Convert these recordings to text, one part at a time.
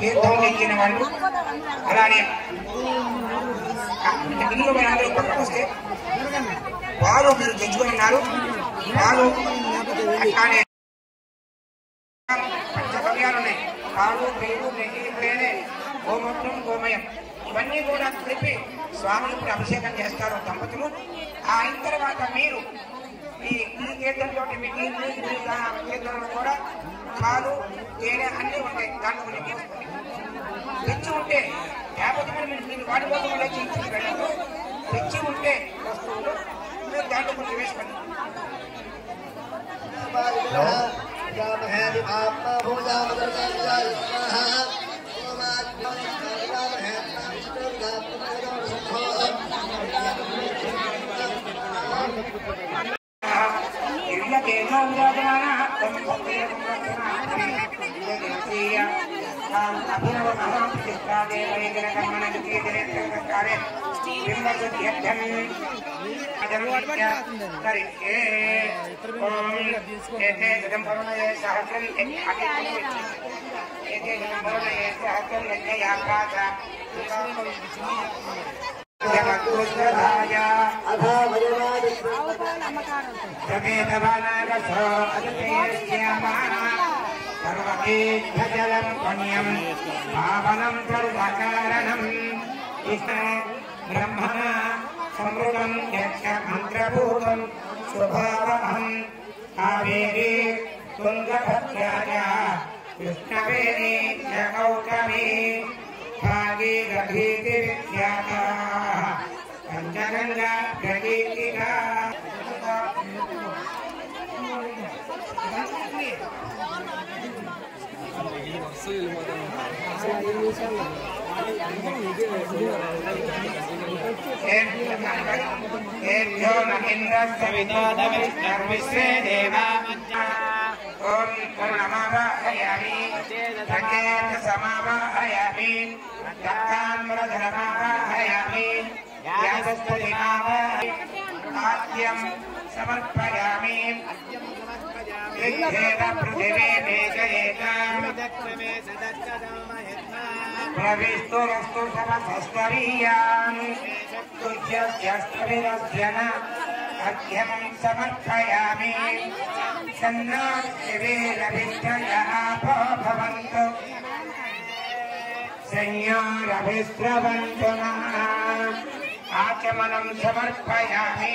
తీర్థం ఎక్కిన వాళ్ళు అలానే బిందులు అందరూ పక్కకు వస్తే పాలు మీరు తెచ్చుకొని ఉన్నారు వారు అట్లానే పంచగవ్యాలు ఉన్నాయి పాలు పెరుగు నెయ్యి తేనె గోమూత్రం గోమయం ఇవన్నీ కూడా కలిపి స్వామిని ఇప్పుడు అభిషేకం చేస్తారు దంపతులు. అయిన తర్వాత మీరు ఈ ఈ కేంద్రంలో కేంద్రంలో కూడా పాలు తేనె అన్నీ ఉంటాయి. దాంట్లో గురించి తెచ్చి ఉంటే లేకపోతే మీరు మీరు వాడి కోసం తెచ్చి ఉంటే వస్తువులు మీరు దాంట్లో కొంచెం వేసుకోండి सहस्रम सहस्रम जगद्दुष्टधाय जगेतवनागसो अतिश्यामाना सर्वतीर्थजलं पुण्यं पावनं सर्वकारणं ब्रह्मणा समृतं यच्च मन्त्रभूतं स्वभावहं कावेरी तुङ्गभद्राया कृष्णवेणी च गौतमी పావనం సర్వకారణం కృష్ణ బ్రహ్మ సమృతం हेभ्यो न इन्द्रस्तवितो धर्मिश्रे देवामज्ञा सकेत समावाहयामि दत्ताम्रधरमावाहयामि यागस्तदिमावाहयामि समर्पयामि पृथिवे मेचयेताम् प्रवेशतो रस्तो समसस्वरीयान् तुभ्यस्यस्तविरस्यन अध्यमं समर्थयामि सन्नाक्षिरेरभिष्टयः भवन्तु संयोरभिस्रवन्तु नः आचमनं समर्पयामि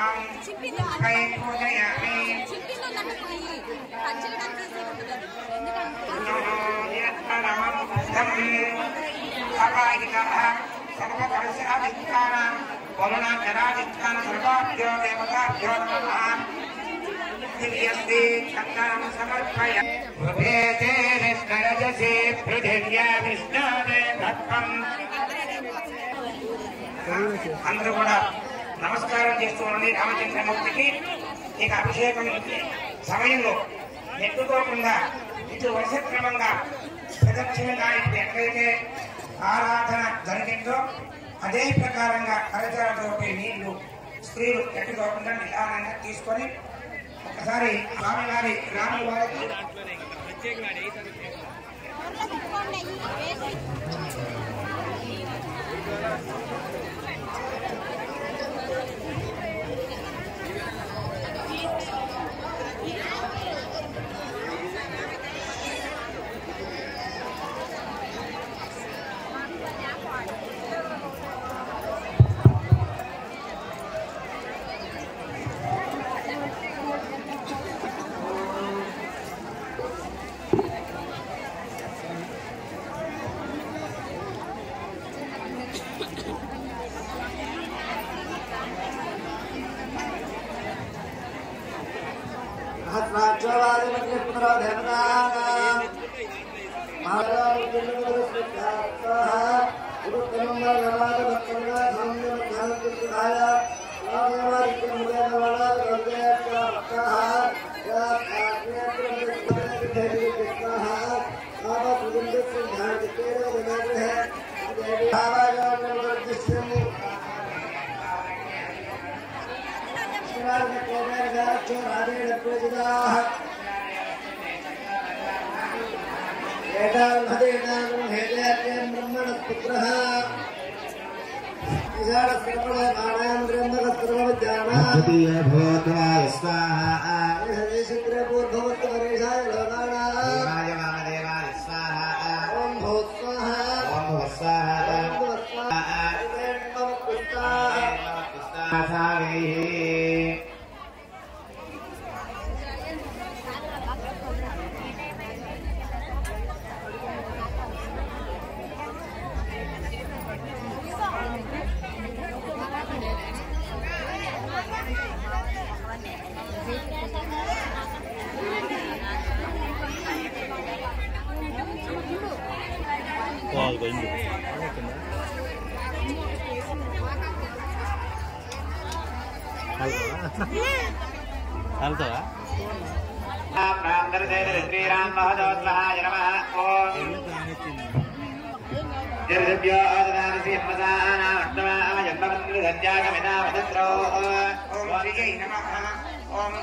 ang kay Kuya ay Terima kasih. నమస్కారం చేస్తూ ఉన్నది రామచంద్రమూర్తికి ఇక అభిషేకం సమయంలో ఎట్టుకోకుండా ఇటు వరుస క్రమంగా ప్రదక్షిణగా ఇప్పుడు ఎక్కడైతే ఆరాధన జరిగిందో అదే ప్రకారంగా కరచాలతోటి నీళ్ళు స్త్రీలు ఎట్టుకోకుండా నిదానంగా తీసుకొని ఒకసారి స్వామివారి రాముల వారికి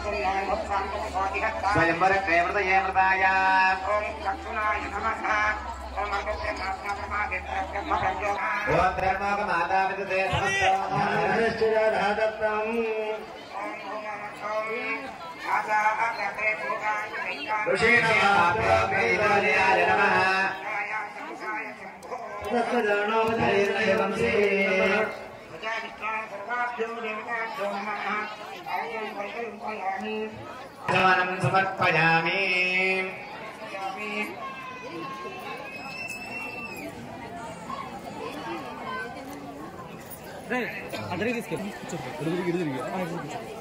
పుణ్యాయ భక్తాంతోధికత్తా స్వయంవర క్షేమృతయే మృతాయ ఓం చక్షునాయ నమః ఓం Agastya Mahatma Hey, ada lagi sih. Cepat, udah udah gitu aja. Ayo, cepat.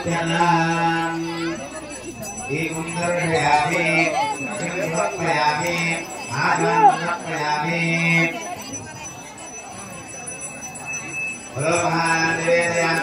Janam diundur Terhayami Singkat Hayami Aman Hayami Lohan Dwi Yang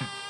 you